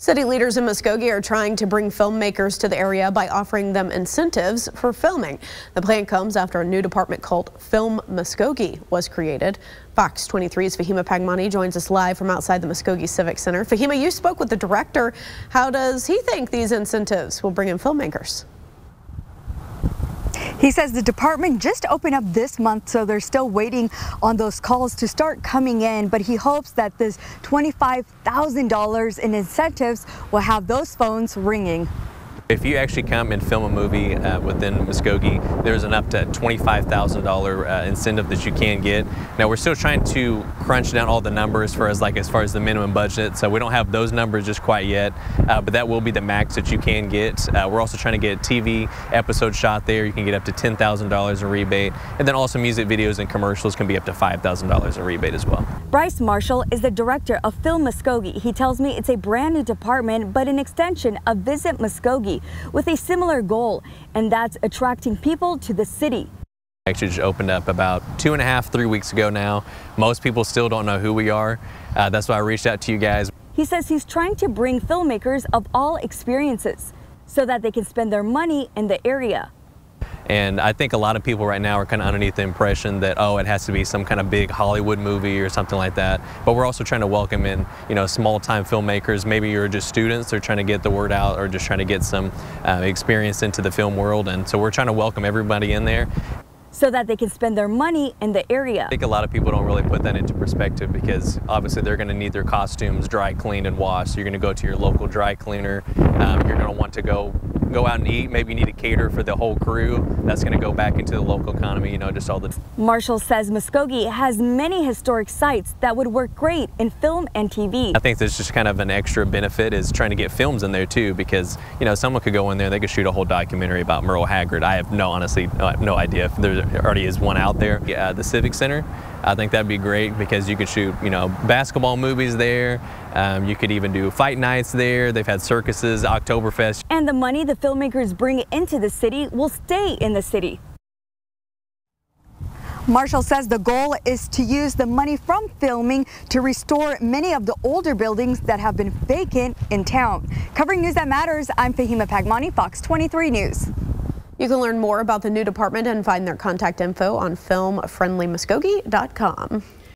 City leaders in Muskogee are trying to bring filmmakers to the area by offering them incentives for filming. The plan comes after a new department called Film Muskogee was created. Fox 23's Fahima Pagmani joins us live from outside the Muskogee Civic Center. Fahima, you spoke with the director. How does he think these incentives will bring in filmmakers? He says the department just opened up this month, so they're still waiting on those calls to start coming in. But he hopes that this $25,000 in incentives will have those phones ringing. If you actually come and film a movie uh, within Muskogee, there's an up to $25,000 uh, incentive that you can get. Now we're still trying to crunch down all the numbers for as like as far as the minimum budget, so we don't have those numbers just quite yet, uh, but that will be the max that you can get. Uh, we're also trying to get TV episode shot there. You can get up to $10,000 in rebate, and then also music videos and commercials can be up to $5,000 in rebate as well. Bryce Marshall is the director of Film Muskogee. He tells me it's a brand new department, but an extension of Visit Muskogee with a similar goal, and that's attracting people to the city. Actually just opened up about two and a half, three weeks ago now. Most people still don't know who we are. Uh, that's why I reached out to you guys. He says he's trying to bring filmmakers of all experiences so that they can spend their money in the area. And I think a lot of people right now are kind of underneath the impression that, oh, it has to be some kind of big Hollywood movie or something like that. But we're also trying to welcome in, you know, small time filmmakers. Maybe you're just students, they're trying to get the word out or just trying to get some uh, experience into the film world. And so we're trying to welcome everybody in there so that they can spend their money in the area. I think a lot of people don't really put that into perspective because obviously they're going to need their costumes dry cleaned and washed. So you're going to go to your local dry cleaner. Um, you're going to want to go go out and eat. Maybe you need to cater for the whole crew. That's going to go back into the local economy, you know, just all the. Marshall says Muskogee has many historic sites that would work great in film and TV. I think there's just kind of an extra benefit is trying to get films in there too, because, you know, someone could go in there, they could shoot a whole documentary about Merle Haggard. I have no, honestly, no idea if there already is one out there. Yeah, the Civic Center, I think that'd be great because you could shoot, you know, basketball movies there. Um, you could even do fight nights there. They've had circuses, Oktoberfest. And the money the filmmakers bring into the city will stay in the city. Marshall says the goal is to use the money from filming to restore many of the older buildings that have been vacant in town. Covering News That Matters, I'm Fahima Pagmani, Fox 23 News. You can learn more about the new department and find their contact info on filmfriendlymuskogee.com.